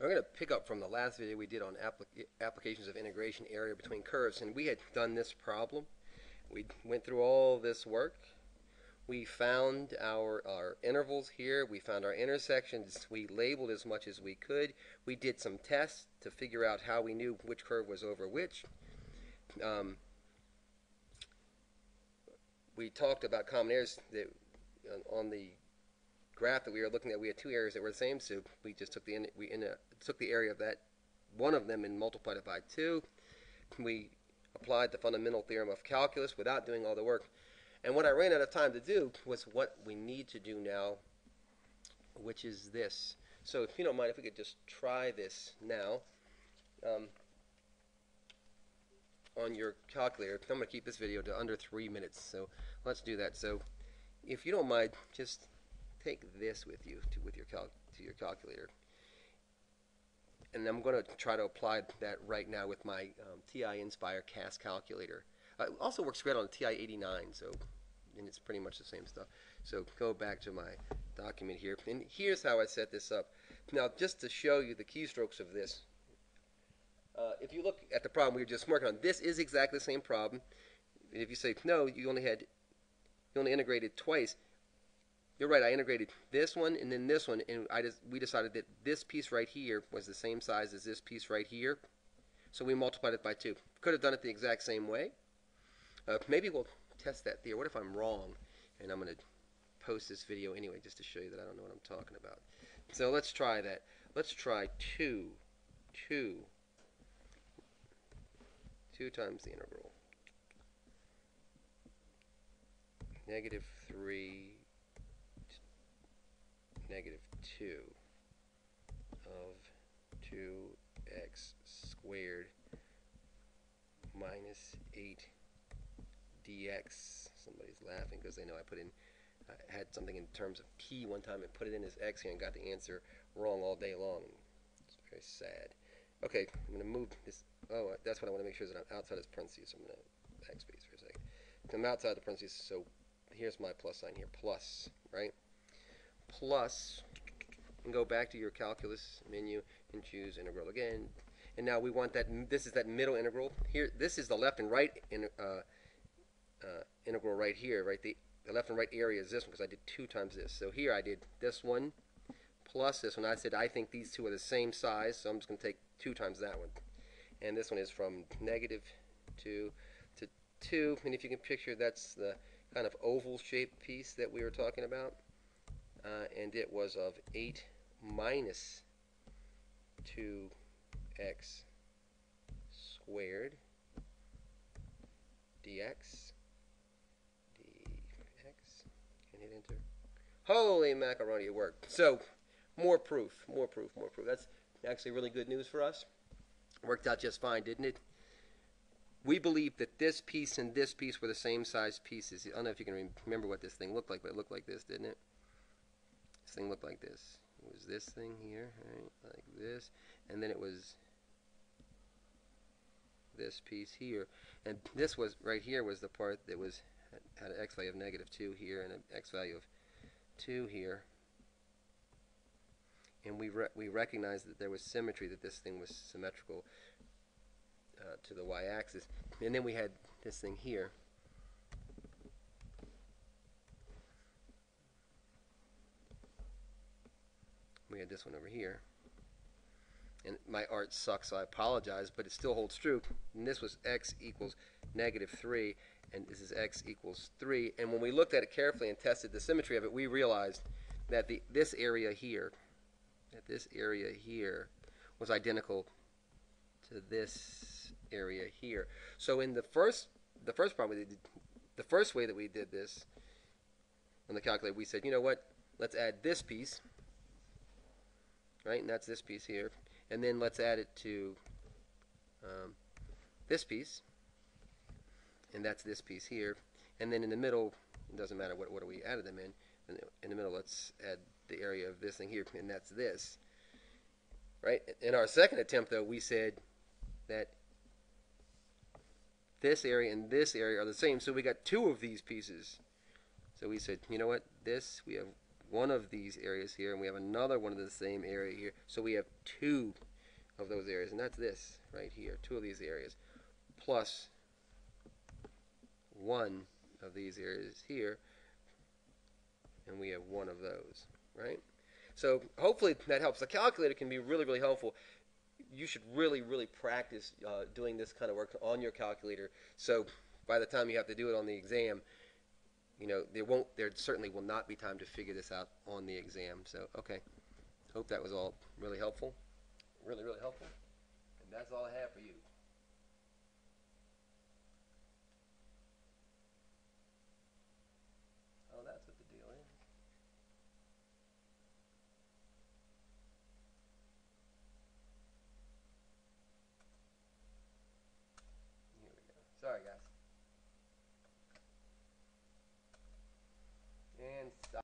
I'm going to pick up from the last video we did on applic- applications of integration area between curves, and we had done this problem. We went through all this work. We found our, our intervals here. We found our intersections. We labeled as much as we could. We did some tests to figure out how we knew which curve was over which. Um, we talked about common areas that on the graph that we were looking at, we had two areas that were the same, so we just took the in, we in a, took the area of that one of them and multiplied it by two. We applied the fundamental theorem of calculus without doing all the work. And what I ran out of time to do was what we need to do now, which is this. So if you don't mind, if we could just try this now um, on your calculator. I'm going to keep this video to under three minutes, so let's do that. So if you don't mind, just take this with you to with your cal to your calculator. And I'm going to try to apply that right now with my um, TI-Nspire CAS calculator. Uh, it also works great on the TI-89, so and it's pretty much the same stuff. So go back to my document here, and here's how I set this up. Now, just to show you the keystrokes of this, uh, if you look at the problem we were just working on, this is exactly the same problem. If you say no, you only had you only integrated twice. You're right. I integrated this one and then this one, and I just we decided that this piece right here was the same size as this piece right here, so we multiplied it by two. Could have done it the exact same way. Uh, maybe we'll test that theory. What if I'm wrong? And I'm going to post this video anyway, just to show you that I don't know what I'm talking about. So let's try that. Let's try two, two, two times the integral. Negative three negative 2 of 2x squared minus 8 dx. Somebody's laughing because they know I put in, I had something in terms of p one time and put it in as x here and got the answer wrong all day long. It's very sad. Okay, I'm going to move this. Oh, uh, that's what I want to make sure that I'm outside this parentheses. So I'm going to backspace for a second. I'm outside the parentheses, so here's my plus sign here, plus, right? Plus, and go back to your calculus menu and choose integral again. And now we want that, this is that middle integral. Here, this is the left and right in, uh, uh, integral right here, right? The, the left and right area is this one because I did two times this. So here I did this one plus this one. I said I think these two are the same size, so I'm just going to take two times that one. And this one is from negative 2 to 2. And if you can picture, that's the kind of oval shaped piece that we were talking about uh, and it was of 8 minus 2x squared dx dx. And hit enter? Holy macaroni it worked. So more proof more proof more proof. That's actually really good news for us. Worked out just fine didn't it? We believe that this piece and this piece were the same size pieces. I don't know if you can remember what this thing looked like but it looked like this didn't it this thing looked like this. It was this thing here, right, like this, and then it was this piece here, and this was right here was the part that was had an x value of negative 2 here and an x value of 2 here. And we re we recognized that there was symmetry, that this thing was symmetrical uh, to the y-axis. And then we had this thing here. This one over here. And my art sucks, so I apologize, but it still holds true. And this was x equals negative 3, and this is x equals 3. And when we looked at it carefully and tested the symmetry of it, we realized that the this area here, that this area here was identical to this area here. So in the first the first problem we did, the first way that we did this on the calculator, we said, you know what? Let's add this piece right? And that's this piece here. And then let's add it to um, this piece, and that's this piece here. And then in the middle, it doesn't matter what order we added them in. In the middle, let's add the area of this thing here, and that's this. Right? In our second attempt, though, we said that this area and this area are the same, so we got two of these pieces. So we said, you know what? This we have one of these areas here, and we have another one of the same area here. So we have two of those areas, and that's this right here, two of these areas, plus one of these areas here, and we have one of those, right? So hopefully that helps. The calculator can be really, really helpful. You should really, really practice uh, doing this kind of work on your calculator. So by the time you have to do it on the exam, you know there won't, there certainly will not be time to figure this out on the exam. So okay, hope that was all really helpful, really, really helpful. And that's all I have for you.